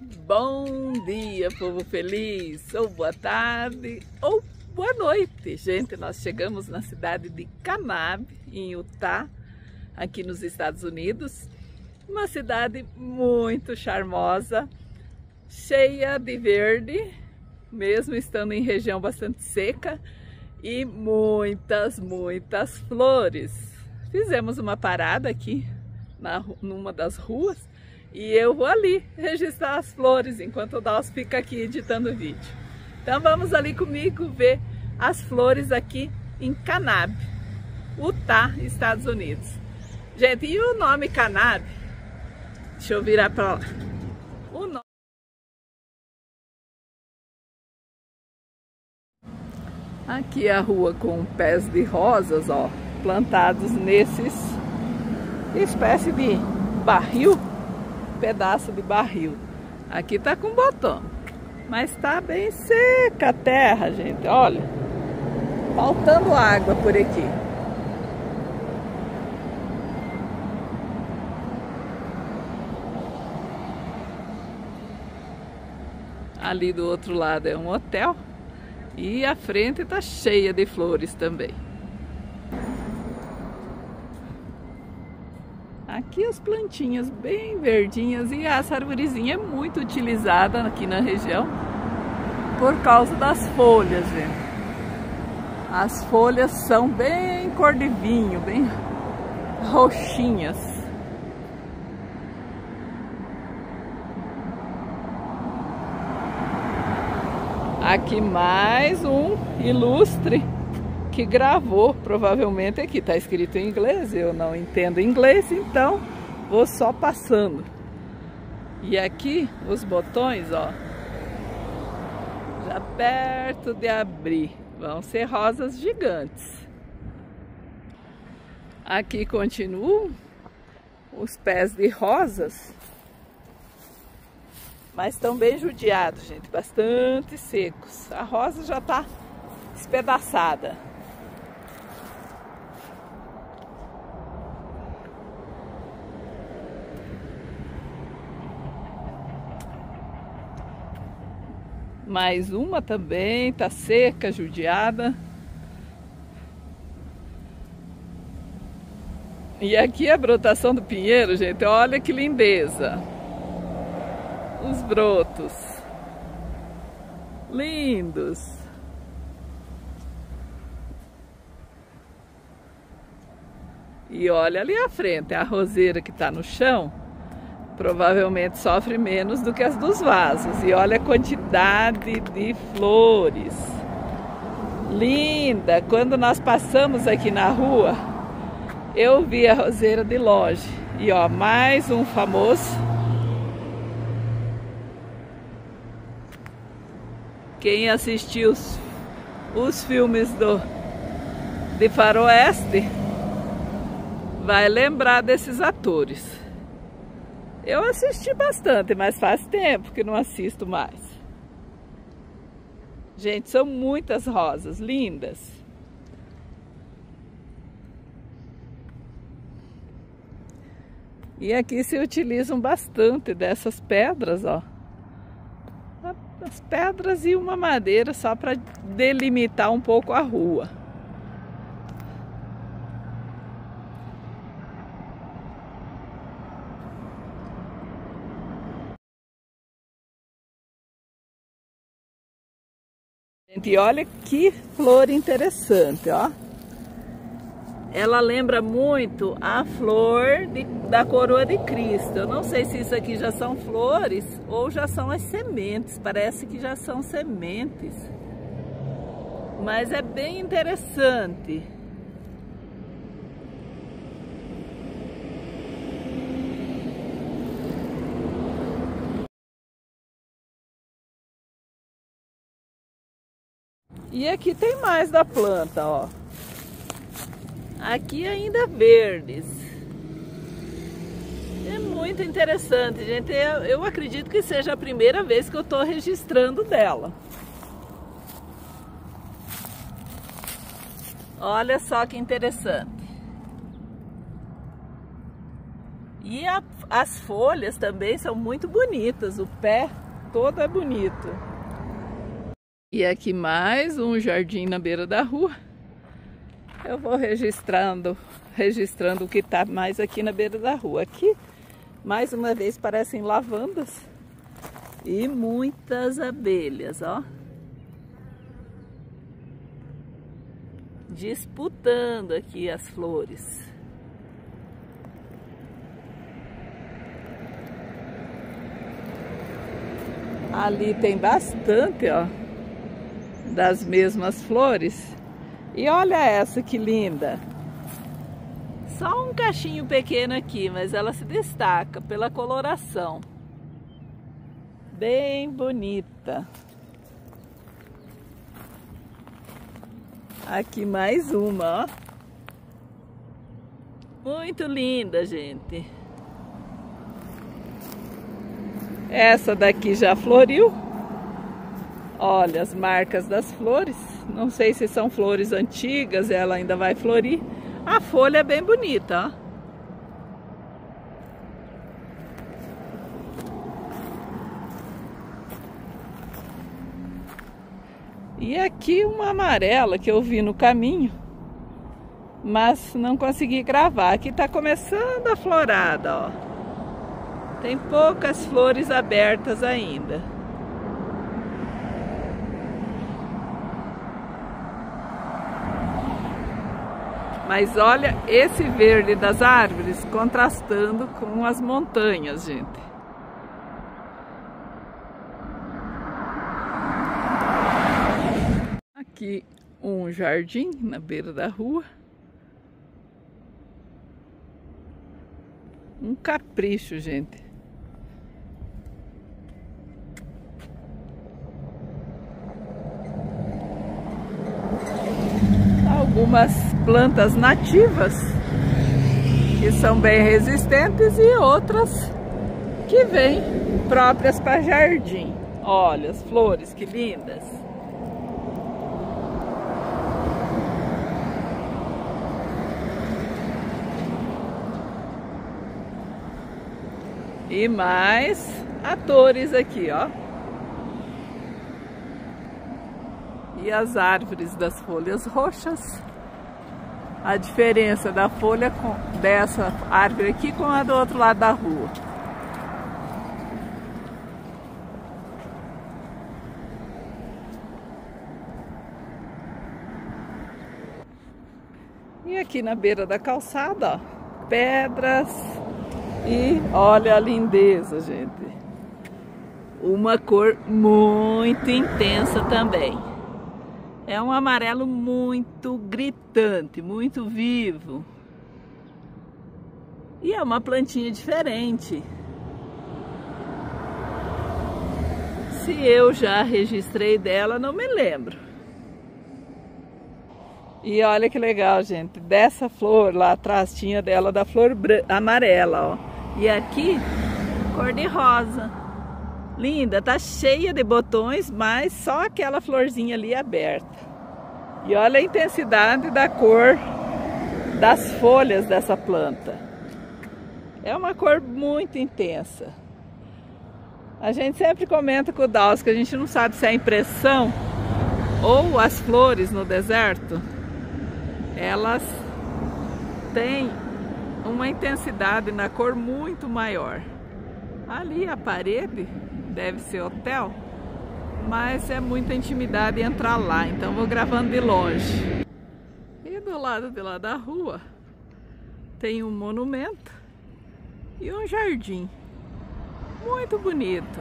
Bom dia, povo feliz, ou boa tarde, ou boa noite. Gente, nós chegamos na cidade de Kanab, em Utah, aqui nos Estados Unidos. Uma cidade muito charmosa, cheia de verde, mesmo estando em região bastante seca, e muitas, muitas flores. Fizemos uma parada aqui na, numa das ruas e eu vou ali registrar as flores enquanto o Dalcio fica aqui editando o vídeo. Então vamos ali comigo ver as flores aqui em Canab, Utah, Estados Unidos. Gente, e o nome Canab? Deixa eu virar para lá. O nome... Aqui é a rua com pés de rosas, ó, plantados nesses espécie de barril pedaço de barril. Aqui tá com botão, mas tá bem seca a terra, gente, olha. Faltando água por aqui. Ali do outro lado é um hotel e a frente tá cheia de flores também. Aqui as plantinhas bem verdinhas e essa arvorezinha é muito utilizada aqui na região por causa das folhas, gente. As folhas são bem cor de vinho, bem roxinhas. Aqui mais um ilustre que gravou, provavelmente aqui está escrito em inglês, eu não entendo inglês, então vou só passando. E aqui os botões, ó, já perto de abrir, vão ser rosas gigantes. Aqui continuam os pés de rosas, mas estão bem judiados, gente, bastante secos. A rosa já está espedaçada. Mais uma também, tá seca, judiada. E aqui a brotação do pinheiro, gente, olha que lindeza. Os brotos. Lindos. E olha ali à frente, a roseira que está no chão provavelmente sofre menos do que as dos vasos. E olha a quantidade de flores. Linda! Quando nós passamos aqui na rua, eu vi a roseira de longe. E ó, mais um famoso. Quem assistiu os, os filmes do, de faroeste vai lembrar desses atores. Eu assisti bastante, mas faz tempo que não assisto mais. Gente, são muitas rosas lindas. E aqui se utilizam bastante dessas pedras, ó. As pedras e uma madeira só para delimitar um pouco a rua. Gente, olha que flor interessante, ó. Ela lembra muito a flor de, da coroa de Cristo. Eu não sei se isso aqui já são flores ou já são as sementes. Parece que já são sementes. Mas é bem interessante. E aqui tem mais da planta, ó. Aqui ainda verdes. É muito interessante, gente. Eu, eu acredito que seja a primeira vez que eu estou registrando dela. Olha só que interessante. E a, as folhas também são muito bonitas, o pé todo é bonito. E aqui mais um jardim na beira da rua. Eu vou registrando, registrando o que está mais aqui na beira da rua. Aqui, mais uma vez, parecem lavandas e muitas abelhas, ó. Disputando aqui as flores. Ali tem bastante, ó, das mesmas flores. E olha essa que linda. Só um cachinho pequeno aqui, mas ela se destaca pela coloração. Bem bonita. Aqui mais uma, ó. Muito linda, gente. Essa daqui já floriu. Olha as marcas das flores. Não sei se são flores antigas, ela ainda vai florir. A folha é bem bonita, ó. E aqui uma amarela que eu vi no caminho, mas não consegui gravar. Aqui tá começando a florada, ó. Tem poucas flores abertas ainda. Mas olha esse verde das árvores contrastando com as montanhas, gente. Aqui um jardim na beira da rua. Um capricho, gente. algumas plantas nativas que são bem resistentes e outras que vêm próprias para jardim. Olha as flores que lindas. E mais atores aqui, ó. e as árvores das folhas roxas. A diferença da folha com, dessa árvore aqui com a do outro lado da rua. E aqui na beira da calçada, ó, pedras e olha a lindeza, gente. Uma cor muito intensa também. É um amarelo muito gritante, muito vivo. E é uma plantinha diferente. Se eu já registrei dela, não me lembro. E olha que legal, gente. Dessa flor lá atrás tinha dela da flor amarela, ó. E aqui, cor de rosa. Linda, tá cheia de botões, mas só aquela florzinha ali aberta. E olha a intensidade da cor das folhas dessa planta. É uma cor muito intensa. A gente sempre comenta com o Daus que a gente não sabe se é impressão ou as flores no deserto, elas têm uma intensidade na cor muito maior. Ali a parede deve ser hotel, mas é muita intimidade entrar lá, então vou gravando de longe. E do lado de lá da rua tem um monumento e um jardim muito bonito.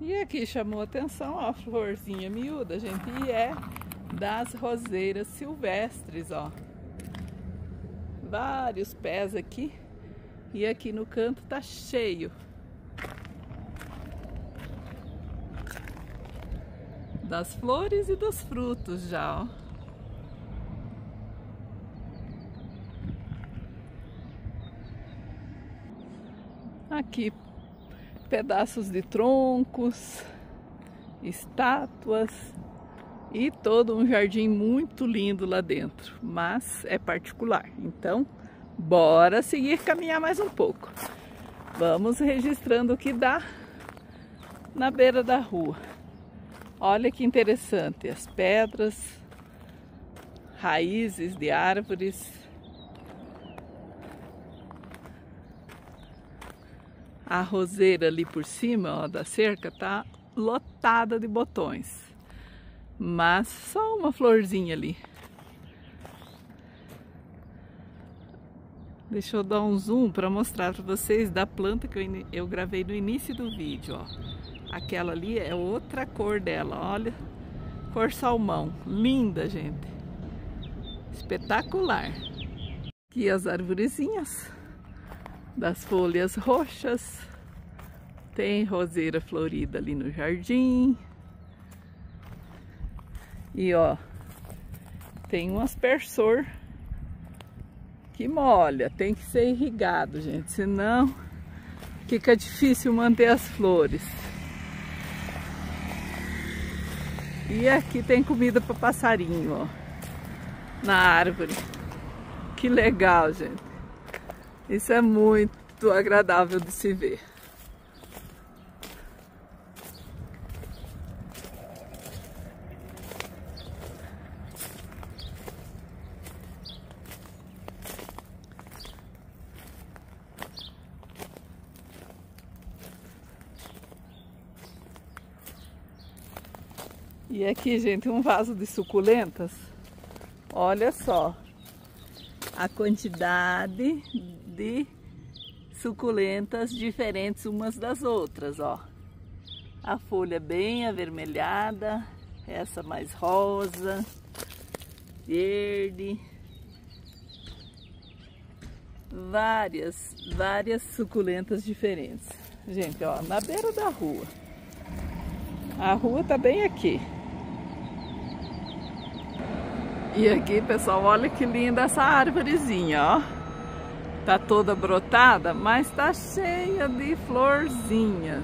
E aqui chamou atenção a florzinha miúda, gente, e é das roseiras silvestres, ó. Vários pés aqui e aqui no canto tá cheio. Das flores e dos frutos já, ó. Aqui pedaços de troncos, estátuas E todo um jardim muito lindo lá dentro, mas é particular. Então, bora seguir caminhar mais um pouco. Vamos registrando o que dá na beira da rua. Olha que interessante, as pedras, raízes de árvores. A roseira ali por cima ó, da cerca tá lotada de botões, mas só uma florzinha ali. Deixa eu dar um zoom para mostrar para vocês da planta que eu, gravei no início do vídeo, ó. Aquela ali é outra cor dela, olha. Cor salmão. Linda, gente. Espetacular. Aqui as arvorezinhas das folhas roxas. Tem roseira florida ali no jardim. E ó, tem um aspersor que molha, tem que ser irrigado, gente, senão fica difícil manter as flores. E aqui tem comida para passarinho, ó, na árvore. Que legal, gente. Isso é muito agradável de se ver. E aqui, gente, um vaso de suculentas. Olha só a quantidade de suculentas diferentes umas das outras, ó. A folha bem avermelhada, essa mais rosa, verde. Várias, várias suculentas diferentes. Gente, ó, na beira da rua. A rua tá bem aqui. E aqui, pessoal, olha que linda essa árvorezinha, ó. Tá toda brotada, mas tá cheia de florzinhas.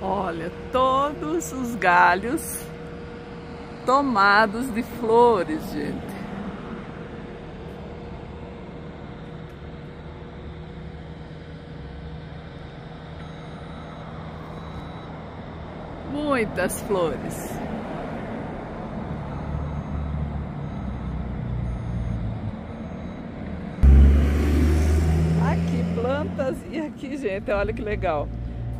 Olha, todos os galhos tomados de flores, gente. Muitas flores. Aqui plantas e aqui, gente, olha que legal.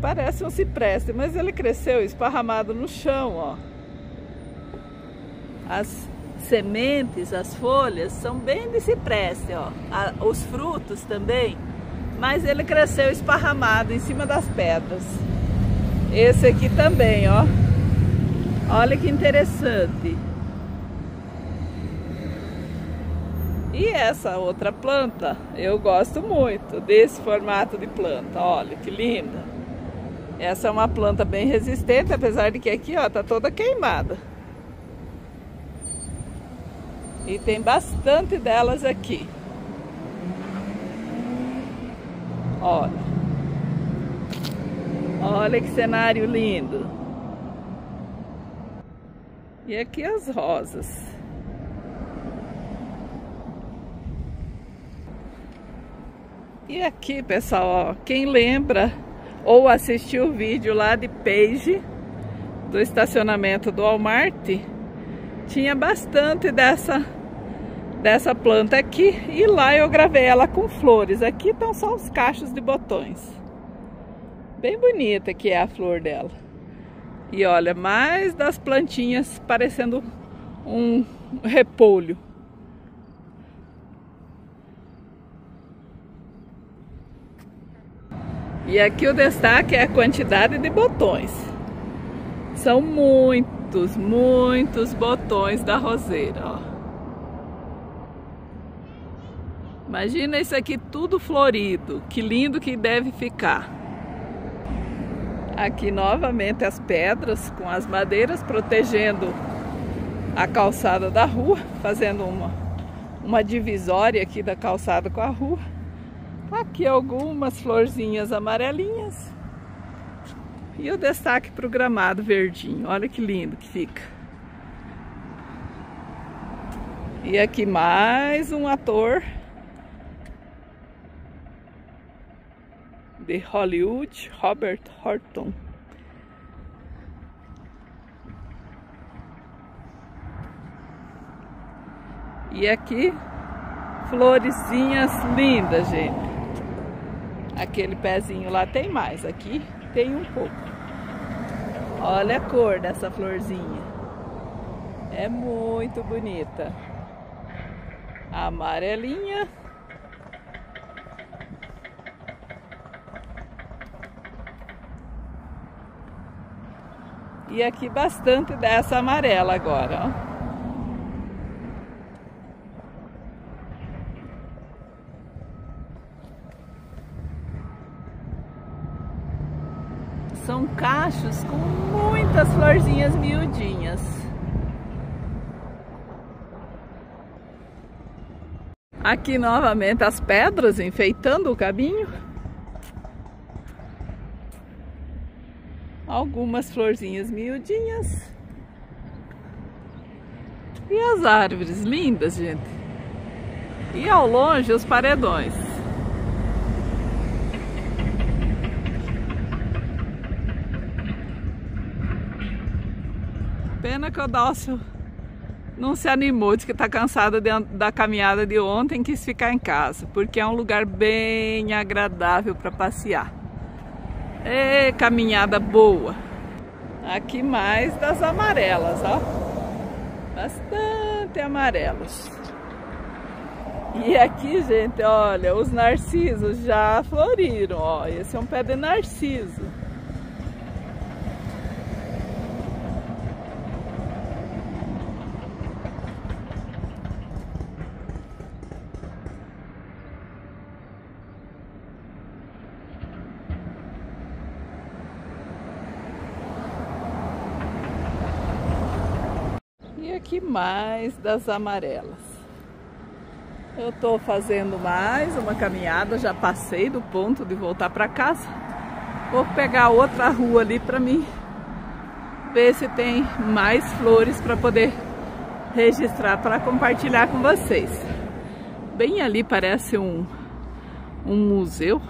Parece um cipreste, mas ele cresceu esparramado no chão, ó. As sementes, as folhas são bem de cipreste, ó. Os frutos também, mas ele cresceu esparramado em cima das pedras. Esse aqui também, ó. Olha que interessante. E essa outra planta, eu gosto muito desse formato de planta. Olha que linda. Essa é uma planta bem resistente, apesar de que aqui, ó, tá toda queimada. E tem bastante delas aqui. Olha. Olha que cenário lindo. E aqui as rosas. E aqui, pessoal, ó, quem lembra ou assistiu o vídeo lá de Page do estacionamento do Walmart, tinha bastante dessa dessa planta aqui e lá eu gravei ela com flores. Aqui estão só os cachos de botões. Bem bonita que é a flor dela. E olha, mais das plantinhas parecendo um repolho. E aqui o destaque é a quantidade de botões. São muitos, muitos botões da roseira, ó. Imagina isso aqui tudo florido, que lindo que deve ficar. Aqui novamente as pedras com as madeiras protegendo a calçada da rua, fazendo uma, uma divisória aqui da calçada com a rua. Aqui algumas florzinhas amarelinhas. E o destaque para o gramado verdinho. Olha que lindo que fica. E aqui mais um ator de Hollywood, Robert Horton. E aqui, florezinhas lindas, gente. Aquele pezinho lá tem mais, aqui tem um pouco. Olha a cor dessa florzinha. É muito bonita. Amarelinha. E aqui bastante dessa amarela agora, ó. São cachos com muitas florzinhas miudinhas. Aqui novamente as pedras enfeitando o caminho. Algumas florzinhas miudinhas. E as árvores lindas, gente. E ao longe os paredões. Pena que o Dálcio não se animou, de que está cansado de, da caminhada de ontem, quis ficar em casa, porque é um lugar bem agradável para passear. É caminhada boa. Aqui mais das amarelas, ó. Bastante amarelas. E aqui, gente, olha, os narcisos já floriram, ó. Esse é um pé de narciso. aqui mais das amarelas. Eu tô fazendo mais uma caminhada, já passei do ponto de voltar para casa. Vou pegar outra rua ali para mim ver se tem mais flores para poder registrar para compartilhar com vocês. Bem ali parece um, um museu.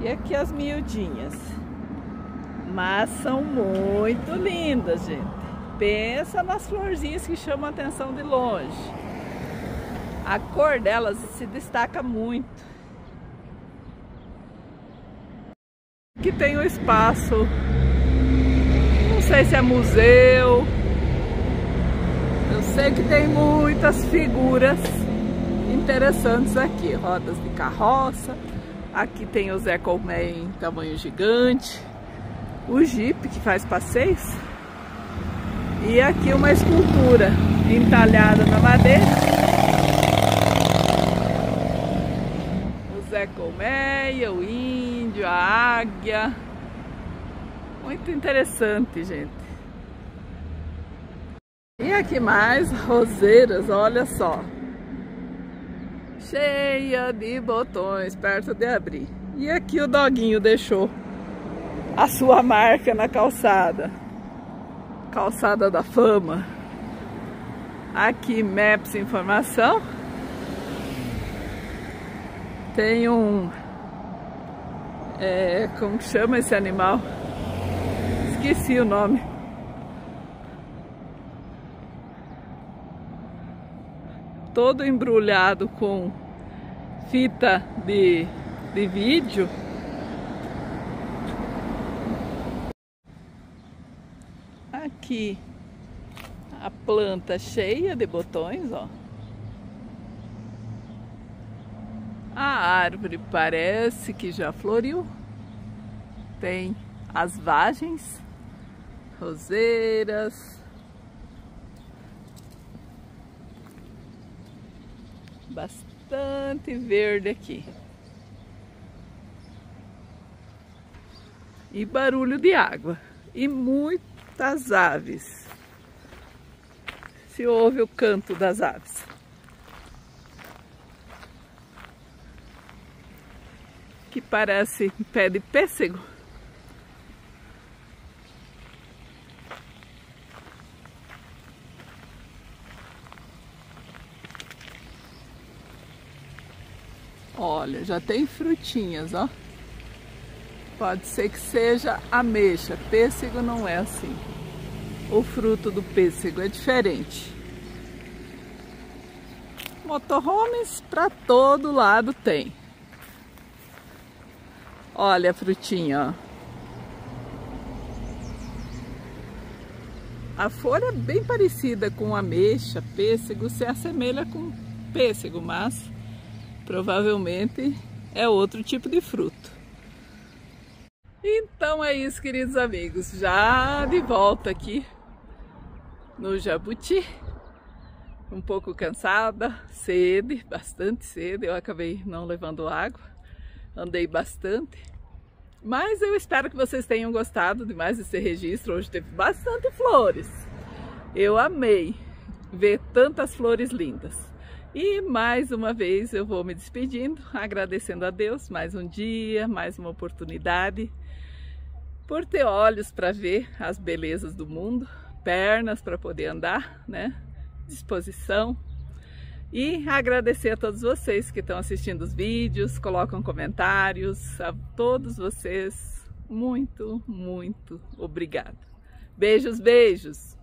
E aqui as miudinhas. Mas são muito lindas, gente. Pensa nas florzinhas que chamam a atenção de longe. A cor delas se destaca muito. Aqui tem um espaço, não sei se é museu. Eu sei que tem muitas figuras interessantes aqui. Rodas de carroça. Aqui tem o Zé Colmeia em tamanho gigante o Jeep que faz passeios. E aqui uma escultura entalhada na madeira. O Zé Colmeia, o índio, a águia. Muito interessante, gente. E aqui mais roseiras, olha só. Cheia de botões, perto de abrir. E aqui o doguinho deixou a sua marca na calçada. Calçada da Fama. Aqui Maps Informação. Tem um... É, como chama esse animal? Esqueci o nome. Todo embrulhado com fita de, de vídeo. Aqui a planta cheia de botões, ó. A árvore parece que já floriu. Tem as vagens, roseiras. Bastante verde aqui. E barulho de água. E muito das aves. Se ouve o canto das aves. que parece pé de pêssego. Olha, já tem frutinhas, ó. Pode ser que seja ameixa, pêssego não é assim. O fruto do pêssego é diferente. Motorhomes para todo lado tem. Olha a frutinha. A folha é bem parecida com ameixa, pêssego, se assemelha com pêssego, mas provavelmente é outro tipo de fruto. Então é isso, queridos amigos. Já de volta aqui no Jabuti. Um pouco cansada, sede, bastante sede. Eu acabei não levando água. Andei bastante. Mas eu espero que vocês tenham gostado de mais esse registro. Hoje teve bastante flores. Eu amei ver tantas flores lindas. E mais uma vez eu vou me despedindo, agradecendo a Deus mais um dia, mais uma oportunidade por ter olhos para ver as belezas do mundo, pernas para poder andar, né? Disposição. E agradecer a todos vocês que estão assistindo os vídeos, colocam comentários, a todos vocês, muito, muito obrigada. Beijos, beijos!